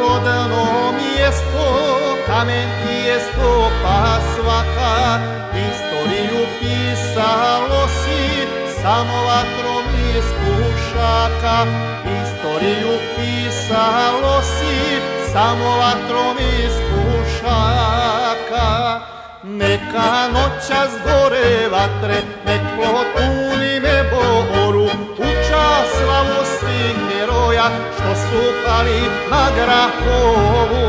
rodno mjesto, kamen tijesto pa svaka, istoriju pisalo si, samo vatrom iz pušaka, istoriju pisalo si, samo vatrom iz pušaka. Neka noća zgore vatre, nek plotuni me heroja, što su pali na Grahovu.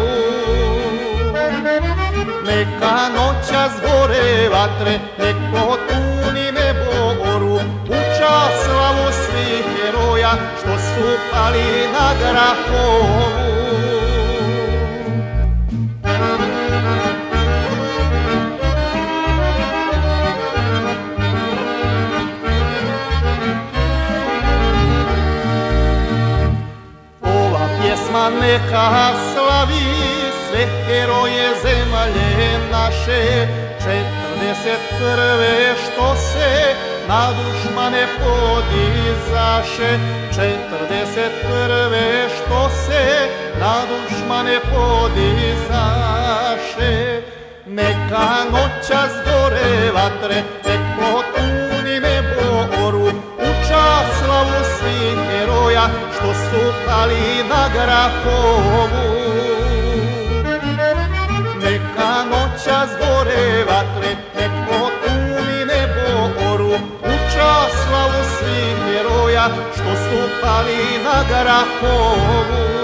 Neka noća zgore vatre, nek plotuni me boru, u slavu svih heroja, što su pali na Grahovu. Neka slavi sve heroje zemlje naše. Četrdeset prve što se na dušmane podizaše. Četrdeset prve što se na dušmane podizaše. Neka noća zgore vatre nek Grahovu. Neka noća zbore vatre, nek potuni nebo oru, u čas slavu svih heroja što su pali na Grahovu.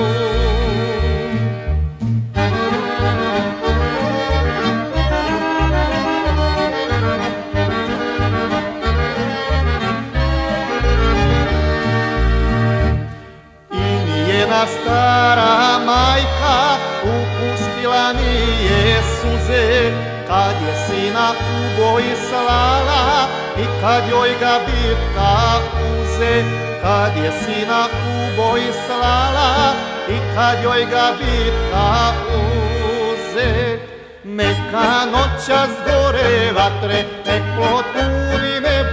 Njena stara majka upustila nije suze. Kad je sina u boji slala i kad joj ga bitka uze. Kad je sina u boji slala i kad joj ga bitka uze. Neka noća zgore vatre, nek plotuni me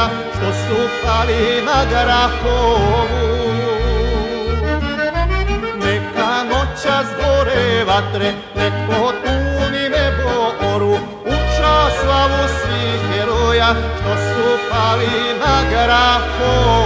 heroja što su pali na Grahovu. Neka noća zgore vatre, nek potuni me boru, u čast slavu svih heroja što su pali na Grahovu.